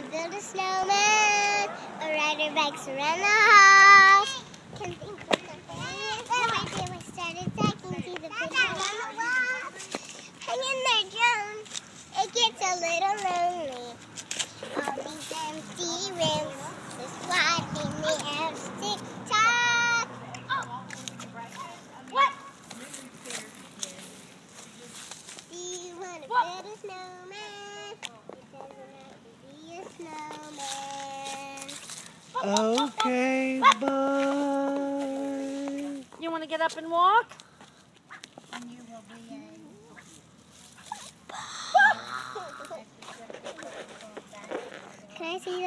build a snowman. A rider bikes around the house. Can think of something. We started talking to the people on the wall. Hang in there, Joan. It gets a little lonely. All these empty rooms. Just watching me have tick tock. Oh. What? Do you want to build a snowman? It doesn't have to be a snowman. Okay, bye. You want to get up and walk? Can I see the